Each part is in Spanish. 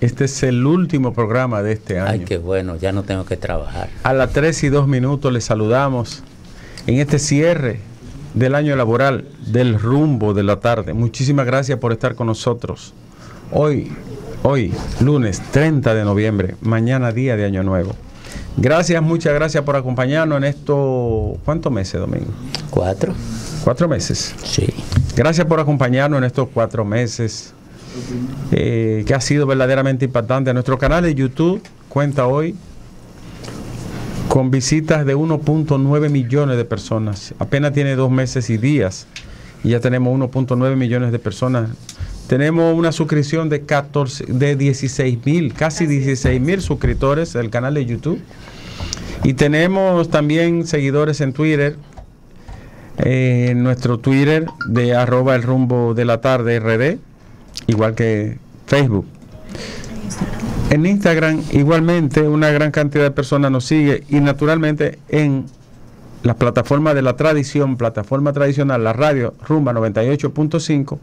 Este es el último programa de este año. Ay, qué bueno, ya no tengo que trabajar. A las 3 y 2 minutos les saludamos en este cierre del año laboral del rumbo de la tarde. Muchísimas gracias por estar con nosotros. Hoy, hoy, lunes 30 de noviembre, mañana día de Año Nuevo. Gracias, muchas gracias por acompañarnos en estos... ¿Cuántos meses, Domingo? Cuatro. Cuatro meses. Sí. Gracias por acompañarnos en estos cuatro meses, eh, que ha sido verdaderamente impactante. Nuestro canal de YouTube cuenta hoy con visitas de 1.9 millones de personas. Apenas tiene dos meses y días y ya tenemos 1.9 millones de personas. Tenemos una suscripción de 14, de 16 mil, casi 16 mil suscriptores del canal de YouTube. Y tenemos también seguidores en Twitter, eh, en nuestro Twitter de arroba el rumbo de la tarde RD, igual que Facebook. En Instagram igualmente una gran cantidad de personas nos sigue y naturalmente en las plataformas de la tradición, plataforma tradicional, la radio Rumba 98.5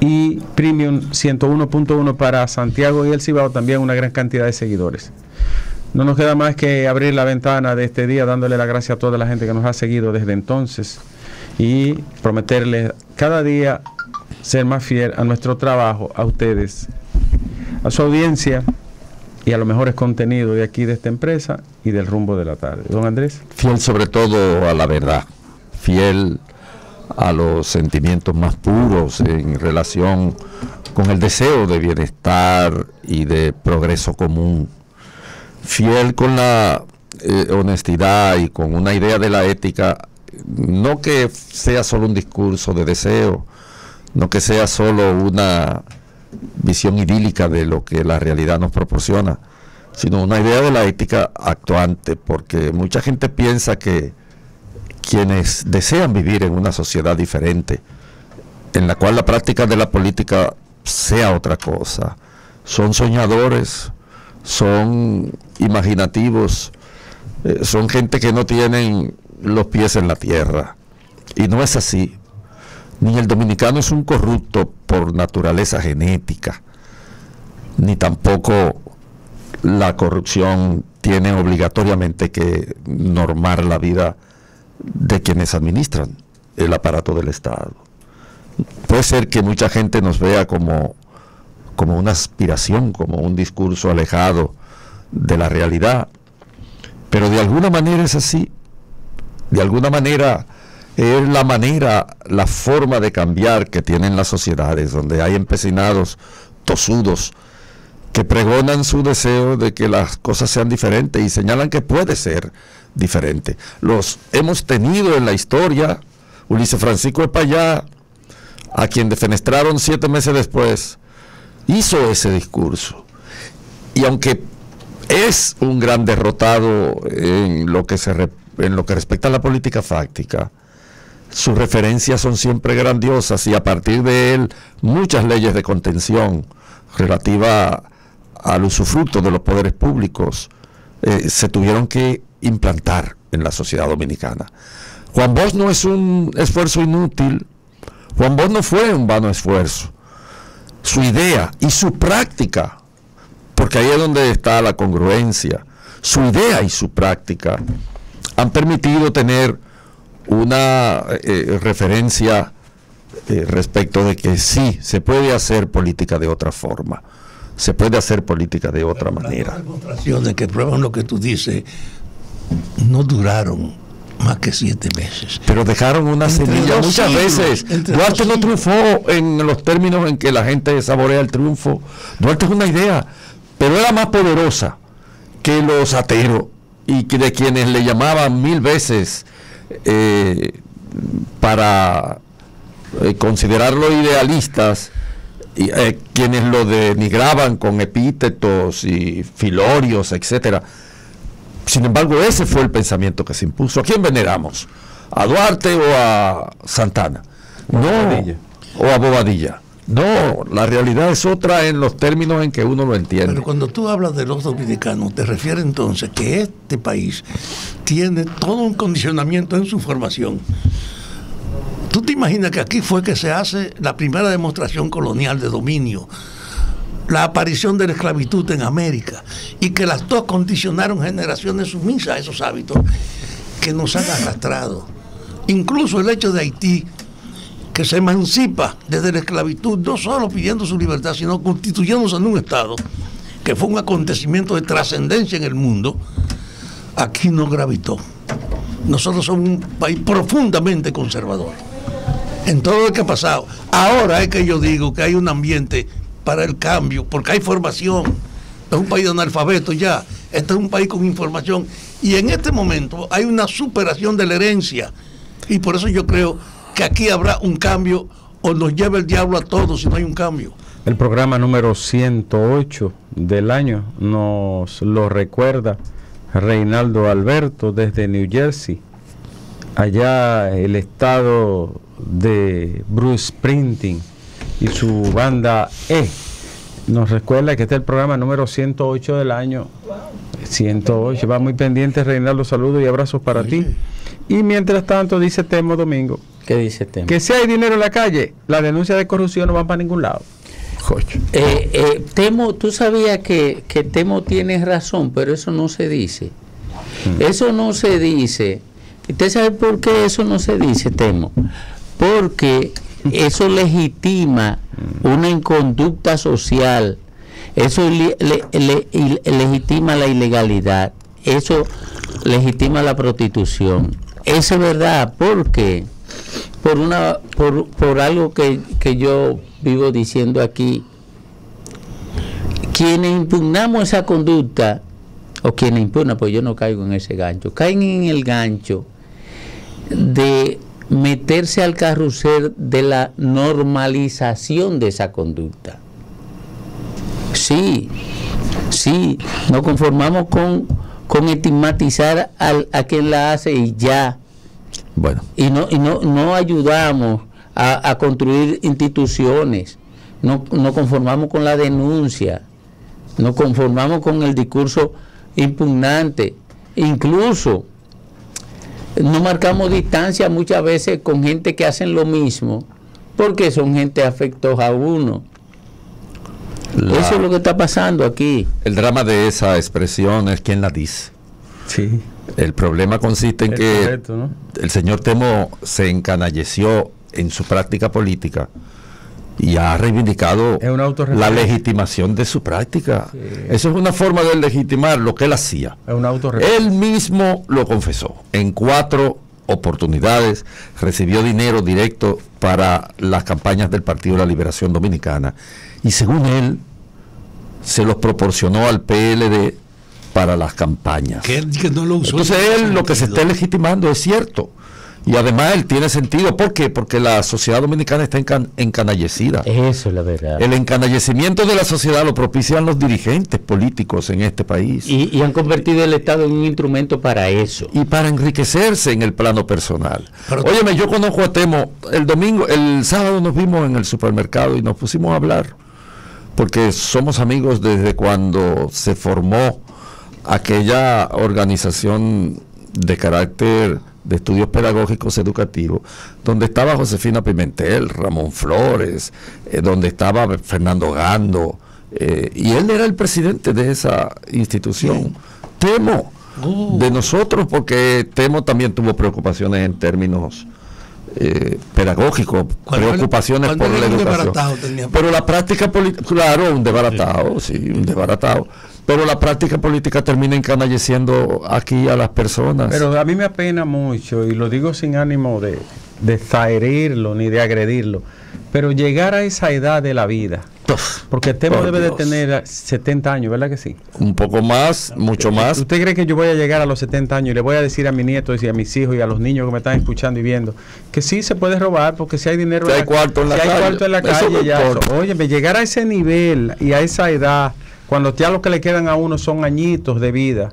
y Premium 101.1 para Santiago y el Cibao, también una gran cantidad de seguidores. No nos queda más que abrir la ventana de este día dándole la gracia a toda la gente que nos ha seguido desde entonces y prometerles cada día ser más fiel a nuestro trabajo, a ustedes, a su audiencia y a los mejores contenidos de aquí de esta empresa y del rumbo de la tarde. Don Andrés. Fiel sobre todo a la verdad, fiel a los sentimientos más puros en relación con el deseo de bienestar y de progreso común, fiel con la eh, honestidad y con una idea de la ética, no que sea solo un discurso de deseo, no que sea solo una visión idílica de lo que la realidad nos proporciona, sino una idea de la ética actuante, porque mucha gente piensa que quienes desean vivir en una sociedad diferente, en la cual la práctica de la política sea otra cosa, son soñadores, son imaginativos, eh, son gente que no tienen los pies en la tierra. Y no es así ni el dominicano es un corrupto por naturaleza genética, ni tampoco la corrupción tiene obligatoriamente que normar la vida de quienes administran el aparato del Estado. Puede ser que mucha gente nos vea como, como una aspiración, como un discurso alejado de la realidad, pero de alguna manera es así, de alguna manera es la manera, la forma de cambiar que tienen las sociedades, donde hay empecinados tosudos que pregonan su deseo de que las cosas sean diferentes y señalan que puede ser diferente. Los hemos tenido en la historia, Ulises Francisco Payá, a quien defenestraron siete meses después, hizo ese discurso. Y aunque es un gran derrotado en lo que, se en lo que respecta a la política fáctica, sus referencias son siempre grandiosas y a partir de él muchas leyes de contención relativa al usufructo de los poderes públicos eh, se tuvieron que implantar en la sociedad dominicana. Juan Bosch no es un esfuerzo inútil, Juan Bosch no fue un vano esfuerzo. Su idea y su práctica, porque ahí es donde está la congruencia, su idea y su práctica han permitido tener una eh, referencia eh, respecto de que sí, se puede hacer política de otra forma, se puede hacer política de otra manera. Las demostraciones que prueban lo que tú dices no duraron más que siete meses. Pero dejaron una semilla muchas veces. Duarte no triunfó en los términos en que la gente saborea el triunfo. Duarte es una idea, pero era más poderosa que los ateros y que de quienes le llamaban mil veces eh, para eh, considerarlo idealistas, y, eh, quienes lo denigraban con epítetos y filorios, etcétera. Sin embargo, ese fue el pensamiento que se impuso. ¿A quién veneramos? ¿A Duarte o a Santana? No, o a Bobadilla. No, la realidad es otra en los términos en que uno lo entiende. Pero cuando tú hablas de los dominicanos, te refieres entonces que este país tiene todo un condicionamiento en su formación. ¿Tú te imaginas que aquí fue que se hace la primera demostración colonial de dominio la aparición de la esclavitud en América y que las dos condicionaron generaciones sumisas a esos hábitos que nos han arrastrado. Incluso el hecho de Haití, que se emancipa desde la esclavitud, no solo pidiendo su libertad, sino constituyéndose en un Estado, que fue un acontecimiento de trascendencia en el mundo, aquí no gravitó. Nosotros somos un país profundamente conservador en todo lo que ha pasado. Ahora es que yo digo que hay un ambiente para el cambio, porque hay formación. Es un país de analfabetos ya. Este es un país con información. Y en este momento hay una superación de la herencia. Y por eso yo creo que aquí habrá un cambio o nos lleva el diablo a todos si no hay un cambio. El programa número 108 del año nos lo recuerda Reinaldo Alberto desde New Jersey. Allá el estado de Bruce Sprinting y su banda E. Nos recuerda que este es el programa número 108 del año. 108, va muy pendiente, Reinaldo, saludos y abrazos para ti. Y mientras tanto, dice Temo Domingo, ¿Qué dice Temo? que si hay dinero en la calle, la denuncia de corrupción no va para ningún lado. Eh, eh, Temo, tú sabías que, que Temo tiene razón, pero eso no se dice. Eso no se dice. ¿Usted sabe por qué eso no se dice, Temo? Porque eso legitima una inconducta social, eso le- le- le- il- legitima la ilegalidad, eso legitima la prostitución. Eso es verdad, porque por una por, por algo que, que yo vivo diciendo aquí, quienes impugnamos esa conducta, o quienes impugnan, pues yo no caigo en ese gancho, caen en el gancho de meterse al carrusel de la normalización de esa conducta. Sí, sí, nos conformamos con, con estigmatizar al, a quien la hace y ya Bueno, y no, y no, no ayudamos a, a construir instituciones, no, no conformamos con la denuncia, no conformamos con el discurso impugnante, incluso no marcamos distancia muchas veces con gente que hacen lo mismo, porque son gente afectos a uno. la- Eso es lo que está pasando aquí. el drama de esa expresión es quien la dice. Sí, El problema consiste en es que correcto, ¿no? el señor Temo se encanalleció en su práctica política y ha reivindicado la legitimación de su práctica. Eso es una forma de legitimar lo que él hacía. Es. Él mismo lo confesó. En cuatro oportunidades recibió dinero directo para las campañas del Partido de la Liberación Dominicana. Y según él, se los proporcionó al PLD para las campañas. Que él que no lo usó. Entonces él lo que se está legitimando es cierto. Y además él tiene sentido. ¿Por qué? Porque la sociedad dominicana está encan- encanallecida. Eso es la verdad. El encanallecimiento de la sociedad lo propician los dirigentes políticos en este país. Y, y han convertido el Estado en un instrumento para eso. y para enriquecerse en el plano personal. Pero- Óyeme, yo conozco a Temo, el domingo, el sábado nos vimos en el supermercado y nos pusimos a hablar, porque somos amigos desde cuando se formó aquella organización de carácter de estudios pedagógicos educativos, donde estaba Josefina Pimentel, Ramón Flores, eh, donde estaba Fernando Gando, eh, y él era el presidente de esa institución. Temo, Oh. de nosotros, porque Temo también tuvo preocupaciones en términos eh, él- preocupaciones por la educación. tenía- Pero la práctica política, claro, un desbaratado, sí, un desbaratado. Pero la práctica política termina encanalleciendo aquí a las personas. Pero a mí me apena mucho, y lo digo sin ánimo de, de zaherirlo ni de agredirlo, pero llegar a esa edad de la vida, porque el tema por debe de tener 70 años, ¿verdad que sí? un poco más, mucho más. ¿Usted cree que yo voy a llegar a los 70 años y le voy a decir a mis nietos y a mis hijos y a los niños que me están escuchando y viendo que sí se puede robar porque si hay dinero Si hay cuarto en la si hay calle, cuarto en la calle no ya eso. importa. Óyeme, llegar a ese nivel y a esa edad cuando ya lo que le quedan a uno son añitos de vida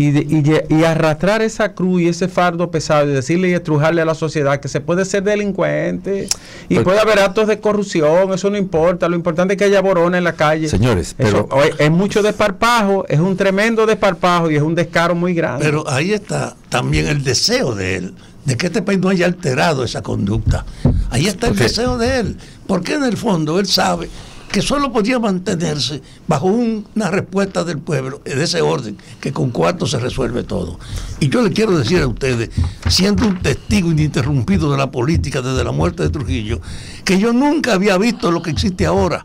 y, de- y lle- y arrastrar esa cruz y ese fardo pesado y decirle y estrujarle a la sociedad que se puede ser delincuente y Pues- puede haber actos de corrupción, eso no importa, lo importante es que haya borona en la calle. Señores, Eso, pero- es mucho desparpajo, es un tremendo desparpajo y es un descaro muy grande. Pero ahí está también el deseo de él, de que este país no haya alterado esa conducta. Ahí está el deseo de él, porque en el fondo él sabe que solo podía mantenerse bajo una respuesta del pueblo de ese orden, que con cuarto se resuelve todo. Y yo le quiero decir a ustedes, siendo un testigo ininterrumpido de la política desde la muerte de Trujillo, que yo nunca había visto lo que existe ahora,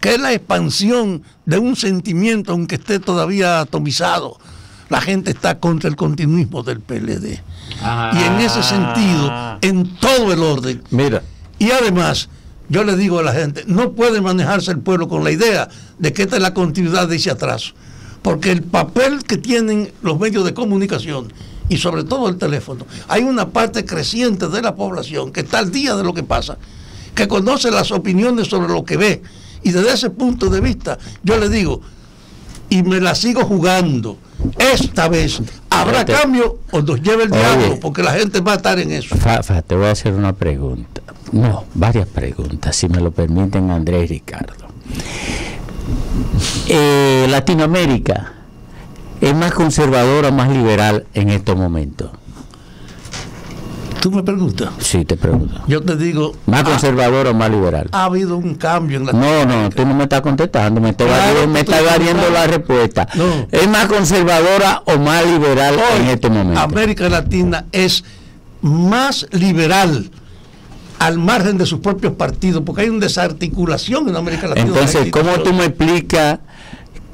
que es la expansión de un sentimiento, aunque esté todavía atomizado. La gente está contra el continuismo del PLD. Y en ese sentido, en todo el orden. Mira. Y además, yo le digo a la gente, no puede manejarse el pueblo con la idea de que esta es la continuidad de ese atraso. Porque el papel que tienen los medios de comunicación y sobre todo el teléfono, hay una parte creciente de la población que está al día de lo que pasa, que conoce las opiniones sobre lo que ve. Y desde ese punto de vista, yo le digo, y me la sigo jugando, esta vez habrá cambio o nos lleve el diablo, porque la gente va a estar en eso. te voy a hacer una pregunta. No, varias preguntas, si me lo permiten Andrés y Ricardo. Eh, Latinoamérica es más conservadora más liberal en estos momentos. ¿Tú me preguntas? Sí, te pregunto. Yo te digo. ¿Más conservador o más liberal? Ha habido un cambio en la. No, no, tú no me estás contestando, me estás claro, la respuesta. ¿Es más conservadora o más liberal en este momento? América Latina es más liberal al margen de sus propios partidos, porque hay una desarticulación en América Latina. Entonces, ¿cómo tú me explicas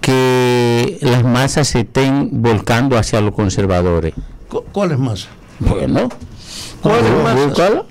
que las masas se estén volcando hacia los conservadores? ¿Cuáles masas? Bueno,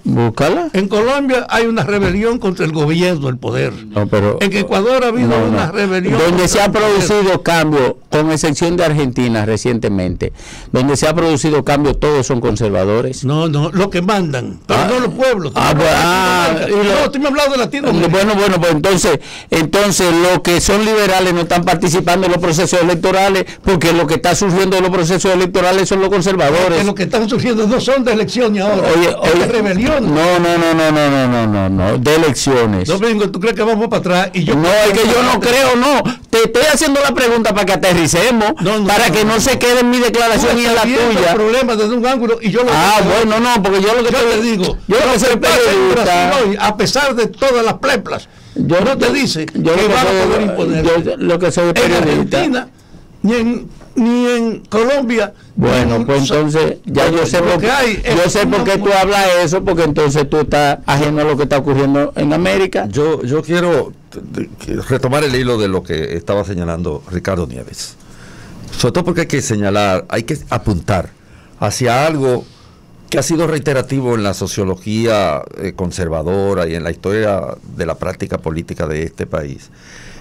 Búscala, En Colombia hay una rebelión contra el gobierno, el poder. pero, en Ecuador ha habido una rebelión. Donde se ha producido cambio, con excepción de Argentina recientemente, donde se ha producido cambio, todos son conservadores. No, no, lo que mandan, pero ah. no los pueblos. Ah, pues, ah, no, tú me hablado de Latinoamérica. Bueno, bueno, pues entonces, entonces los que son liberales no están participando en los procesos electorales, porque lo que está surgiendo en los procesos electorales son los conservadores. Porque lo que están surgiendo no son de elecciones ahora oye, oye, rebelión. No, no, no, no, no, no, no, no, no, de elecciones. Domingo, ¿tú crees que vamos para atrás? Y yo no, es que yo no creo, no. Te estoy haciendo la pregunta para que aterricemos, para que no, se quede en mi declaración y en la tuya. Problema desde un ángulo y yo lo Ah, bueno, no, porque yo lo que te, digo, yo lo que soy periodista, hoy, a pesar de todas las pleplas, yo no te dice yo que, van a poder imponer. Yo lo que soy periodista. En Argentina, ni en ni en Colombia. Bueno, pues entonces ya yo sé por qué hay, yo sé por qué tú hablas eso, porque entonces tú estás ajeno a lo que está ocurriendo en América. Yo yo quiero retomar el hilo de lo que estaba señalando Ricardo Nieves. Sobre todo porque hay que señalar, hay que apuntar hacia algo que ha sido reiterativo en la sociología eh, conservadora y en la historia de la práctica política de este país,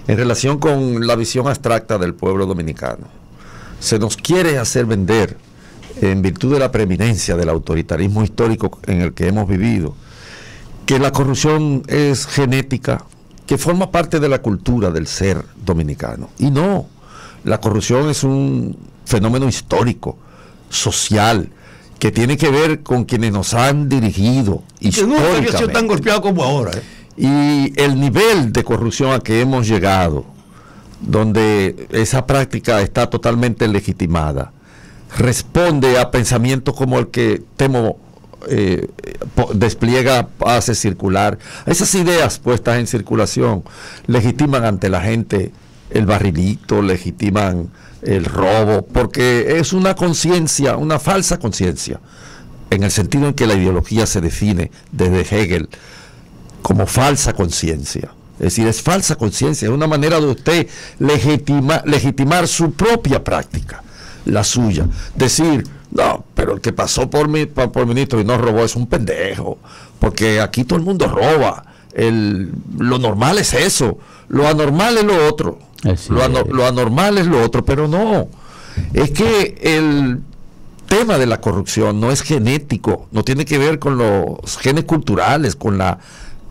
en relación con la visión abstracta del pueblo dominicano se nos quiere hacer vender, en virtud de la preeminencia del autoritarismo histórico en el que hemos vivido, que la corrupción es genética, que forma parte de la cultura del ser dominicano. Y no, la corrupción es un fenómeno histórico, social, que tiene que ver con quienes nos han dirigido. Y que nunca había sido tan golpeado como ahora. ¿eh? Y el nivel de corrupción a que hemos llegado, donde esa práctica está totalmente legitimada, responde a pensamientos como el que Temo eh, despliega, hace circular. Esas ideas puestas en circulación legitiman ante la gente el barrilito, legitiman el robo, porque es una conciencia, una falsa conciencia, en el sentido en que la ideología se define desde Hegel como falsa conciencia. Es decir, es falsa conciencia, es una manera de usted legitimar su propia práctica, la suya. Decir, no, pero el que pasó por, mi, por ministro y no robó es un pendejo, porque aquí todo el mundo roba. El, lo normal es eso, lo anormal es lo otro. Lo, lo anormal es lo otro, pero no. Es que el tema de la corrupción no es genético, no tiene que ver con los genes culturales, con la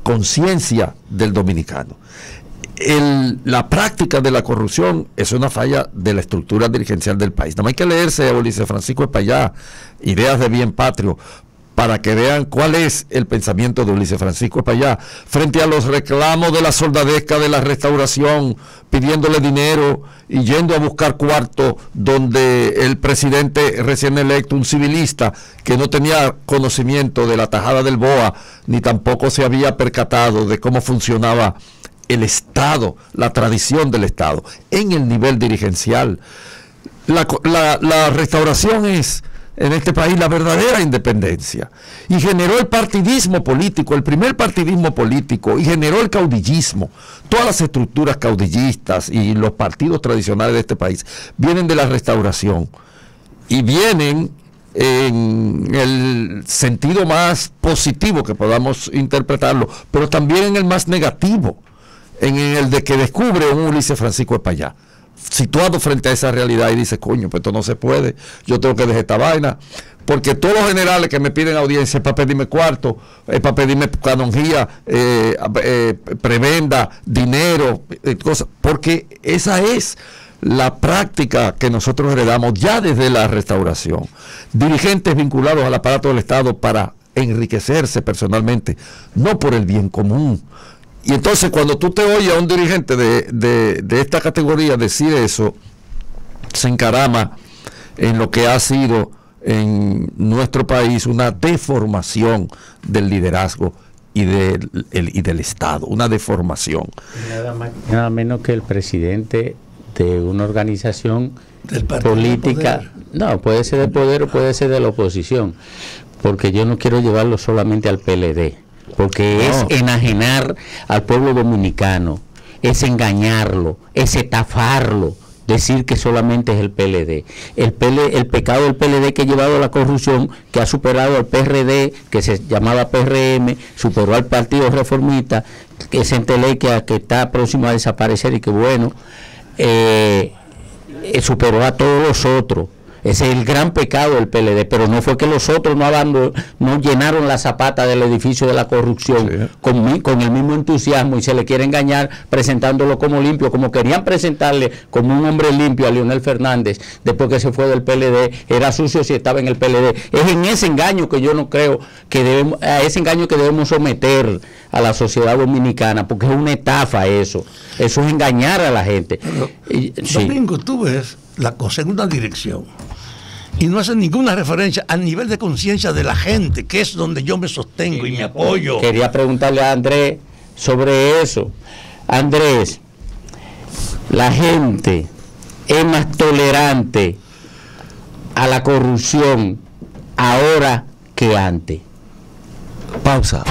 conciencia del dominicano. la práctica de la corrupción es una falla de la estructura dirigencial del país. No hay que leerse a Ulises Francisco Espallá, Ideas de Bien Patrio, para que vean cuál es el pensamiento de Ulises Francisco Espallá frente a los reclamos de la soldadesca de la restauración, pidiéndole dinero y yendo a buscar cuarto donde el presidente recién electo, un civilista que no tenía conocimiento de la tajada del BOA, ni tampoco se había percatado de cómo funcionaba el Estado, la tradición del Estado, en el nivel dirigencial. La restauración es en este país la verdadera independencia. Y generó el partidismo político, el primer partidismo político y generó el caudillismo. Todas las estructuras caudillistas y los partidos tradicionales de este país vienen de la restauración. Y vienen en el sentido más positivo que podamos interpretarlo, pero también en el más negativo, en el de que descubre un Ulises Francisco Espallá, situado frente a esa realidad y dice, coño, pues esto no se puede, yo tengo que dejar esta vaina, porque todos los generales que me piden audiencia es para pedirme cuarto, es para pedirme canonjía, eh, eh, prebenda, dinero, eh, cosas, porque esa es la práctica que nosotros heredamos ya desde la restauración. Dirigentes vinculados al aparato del Estado para enriquecerse personalmente, no por el bien común. Y entonces cuando tú te oyes a un dirigente de, de- de esta categoría decir eso, se encarama en lo que ha sido en nuestro país una deformación del liderazgo y del, el- y del Estado, una deformación. Nada más, nada menos que el presidente de una organización Del política, del no, puede ser de poder o puede ser de la oposición, porque yo no quiero llevarlo solamente al PLD, porque No. es enajenar al pueblo dominicano, es engañarlo, es estafarlo, decir que solamente es el PLD. El, PL, el pecado del PLD que ha llevado a la corrupción, que ha superado al PRD, que se llamaba PRM, superó al Partido Reformista, que es entelequia que está próximo a desaparecer y que bueno, eh, eh, superó a todos los otros. Ese es el gran pecado del PLD, pero no fue que los otros no, no llenaron la zapata del edificio de la corrupción Sí. con, mi- con el mismo entusiasmo y se le quiere engañar presentándolo como limpio, como querían presentarle como un hombre limpio a Leonel Fernández después que se fue del PLD, era sucio si estaba en el PLD. Es en ese engaño que yo no creo que debemos, a ese engaño que debemos someter a la sociedad dominicana, porque es una estafa eso, eso es engañar a la gente. Sí. Domingo, tú ves la cosa en una dirección y no hace ninguna referencia al nivel de conciencia de la gente, que es donde yo me sostengo y me apoyo. Quería preguntarle a Andrés sobre eso. Andrés, la gente es más tolerante a la corrupción ahora que antes. Pausa.